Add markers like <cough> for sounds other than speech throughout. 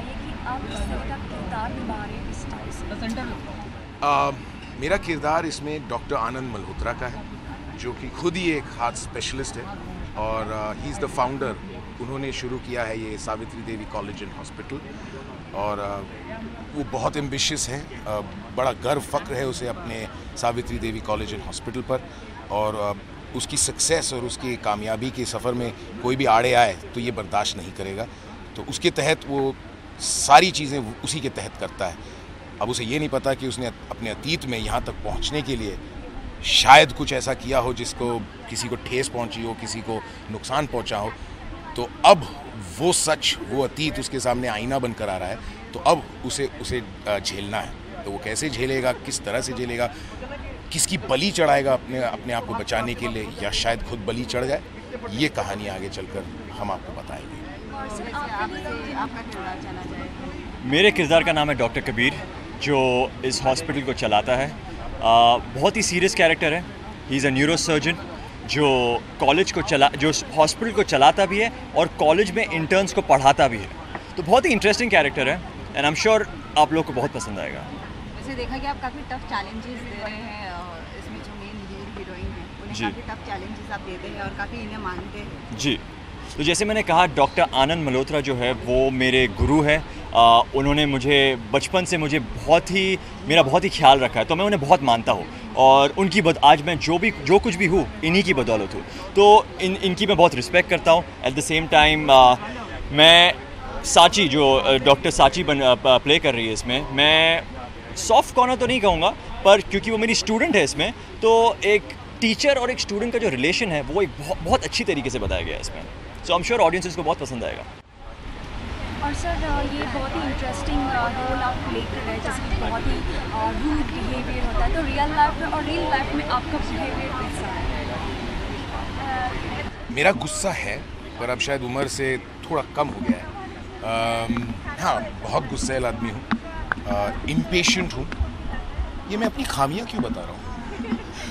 बताइए कि आप किस तरह का किरदार निभा रहे हैं इस टाइम से? आ, मेरा किरदार इसमें डॉक्टर आनंद मल्होत्रा का है जो कि खुद ही एक हार्ट स्पेशलिस्ट है और ही इज़ द फाउंडर उन्होंने शुरू किया है ये Savitri Devi college and hospital और uh, वो बहुत एम्बिशियस हैं uh, बड़ा गर्व फक्र है उसे अपने Savitri Devi college and hospital पर और uh, उसकी सक्सेस और उसकी कामयाबी के सफ़र में कोई भी आड़े आए तो ये बर्दाश्त नहीं करेगा। तो उसके तहत वो सारी चीज़ें उसी के तहत करता है। अब उसे ये नहीं पता कि उसने अपने अतीत में यहाँ तक पहुँचने के लिए शायद कुछ ऐसा किया हो जिसको किसी को ठेस पहुँची हो, किसी को नुकसान पहुँचा हो। तो अब वो सच, वो अतीत उसके सामने आईना बनकर आ रहा है। तो अब उसे उसे झेलना है। तो वो कैसे झेलेगा, किस तरह से झेलेगा, किसकी बलि चढ़ाएगा अपने अपने आप को बचाने के लिए या शायद खुद बलि चढ़ जाए, ये कहानी आगे चलकर हम आपको बताएँगे। मेरे किरदार का नाम है डॉक्टर कबीर जो इस हॉस्पिटल को चलाता है। आ, बहुत ही सीरियस कैरेक्टर है। He is a neuro surgeon जो कॉलेज को चला जो हॉस्पिटल को चलाता भी है और कॉलेज में इंटर्न्स को पढ़ाता भी है। तो बहुत ही इंटरेस्टिंग कैरेक्टर है एंड आई एम श्योर आप लोग को बहुत पसंद आएगा। वैसे देखा कि आप काफ़ी टफ चैलेंजेस दे रहे हैं इसमें जो मेन हीरोइन है उन्हें काफ़ी टफ चैलेंजेस आप देते हैं और काफ़ी इन्हें मानते हैं। जी। तो जैसे मैंने कहा डॉक्टर आनंद मल्होत्रा जो है वो मेरे गुरु है। आ, उन्होंने मुझे बचपन से मुझे बहुत ही मेरा बहुत ही ख्याल रखा है तो मैं उन्हें बहुत मानता हूँ। और उनकी बद आज मैं जो भी जो कुछ भी हूँ इन्हीं की बदौलत हूँ। तो इन इनकी मैं बहुत रिस्पेक्ट करता हूँ। एट द सेम टाइम मैं साची जो डॉक्टर साची बन प्ले कर रही है इसमें मैं सॉफ्ट कॉर्नर तो नहीं कहूँगा पर क्योंकि वो मेरी स्टूडेंट है इसमें तो एक टीचर और एक स्टूडेंट का जो रिलेशन है वो एक बहुत, बहुत अच्छी तरीके से बताया गया है इसमें। So I am sure audience इसको बहुत पसंद आएगा। और सर ये बहुत ही इंटरेस्टिंग रोल आप प्ले कर रहे हैं जैसे कि बहुत ही रूड बिहेवियर होता है। तो रियल लाइफ में और रियल लाइफ में आपका बिहेवियर कैसा है? मेरा गुस्सा है पर अब शायद उम्र से थोड़ा कम हो गया है। हाँ बहुत गुस्सेल आदमी हूँ। इम्पेशेंट हूँ। ये मैं अपनी खामियाँ क्यों बता रहा हूँ?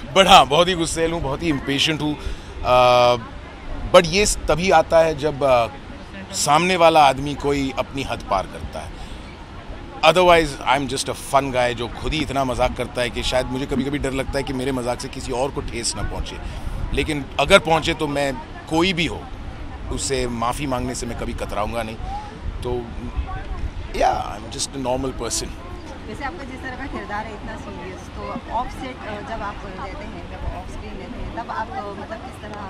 <laughs> बट हाँ बहुत ही गुस्सेल हूँ बहुत ही इम्पेशेंट हूँ। बट ये तभी आता है जब सामने वाला आदमी कोई अपनी हद पार करता है। Otherwise I am just a fun guy जो खुद ही इतना मज़ाक करता है कि शायद मुझे कभी कभी डर लगता है कि मेरे मज़ाक से किसी और को ठेस ना पहुँचे। लेकिन अगर पहुँचे तो मैं कोई भी हो उससे माफ़ी मांगने से मैं कभी कतराऊँगा नहीं। तो yeah I am just a normal person वैसे आपका जिस तरह का किरदार है इतना सीरियस तो ऑफ़ सेट जब आप रहते हैं, जब ऑफ़ स्क्रीन रहते हैं, तब आप मतलब किस तरह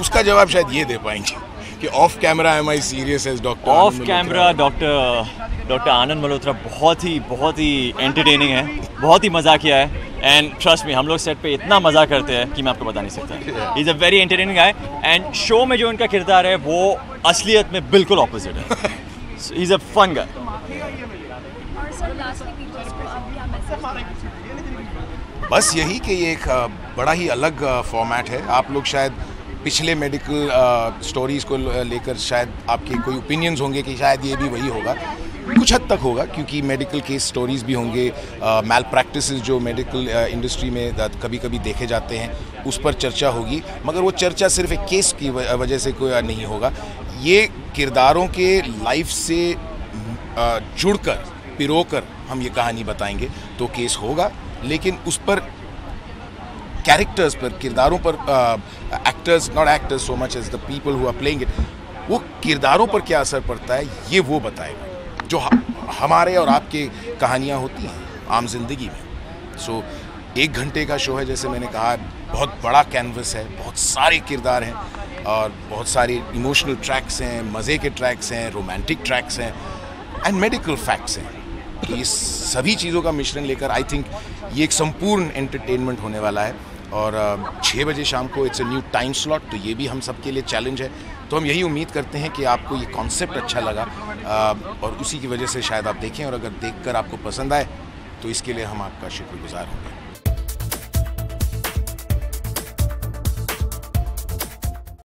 उसका जवाब शायद ये दे पाएँगे कि off camera am I serious as doctor off camera doctor doctor Anand Malhotra बहुत ही बहुत ही एंटरटेनिंग है बहुत ही मज़ा किया है। एंड ट्रस्ट में हम लोग सेट पे इतना मज़ा करते हैं कि मैं आपको बता नहीं सकता। इज़ अ वेरी एंटरटेनिंग है एंड शो में जो उनका किरदार है वो असलियत में बिल्कुल ऑपोजिट है। इज़ अ फन गाय बस यही कि ये एक बड़ा ही अलग फॉर्मेट है। आप लोग शायद पिछले मेडिकल स्टोरीज़ को लेकर शायद आपके कोई ओपिनियंस होंगे कि शायद ये भी वही होगा। कुछ हद तक होगा, क्योंकि मेडिकल केस स्टोरीज़ भी होंगे मैल प्रैक्टिस जो मेडिकल इंडस्ट्री में कभी कभी देखे जाते हैं, उस पर चर्चा होगी। मगर वो चर्चा सिर्फ़ एक केस की वजह से कोई नहीं होगा। ये किरदारों के लाइफ से जुड़कर, पिरोकर हम ये कहानी बताएँगे तो केस होगा। लेकिन उस पर कैरेक्टर्स पर, किरदारों पर actors not actors so much as the people who are playing it वो किरदारों पर क्या असर पड़ता है ये वो बताएगा जो हमारे और आपके कहानियाँ होती हैं आम ज़िंदगी में। सो so, एक घंटे का शो है जैसे मैंने कहा बहुत बड़ा कैनवस है बहुत सारे किरदार हैं और बहुत सारे इमोशनल ट्रैक्स हैं मज़े के ट्रैक्स हैं रोमांटिक ट्रैक्स हैं एंड मेडिकल फैक्ट्स हैं। तो ये सभी चीज़ों का मिश्रण लेकर आई थिंक ये एक संपूर्ण एंटरटेनमेंट होने वाला है। और छः बजे शाम को it's a new time slot तो ये भी हम सबके लिए चैलेंज है। तो हम यही उम्मीद करते हैं कि आपको ये कॉन्सेप्ट अच्छा लगा और उसी की वजह से शायद आप देखें, और अगर देखकर आपको पसंद आए तो इसके लिए हम आपका शुक्रगुजार होंगे।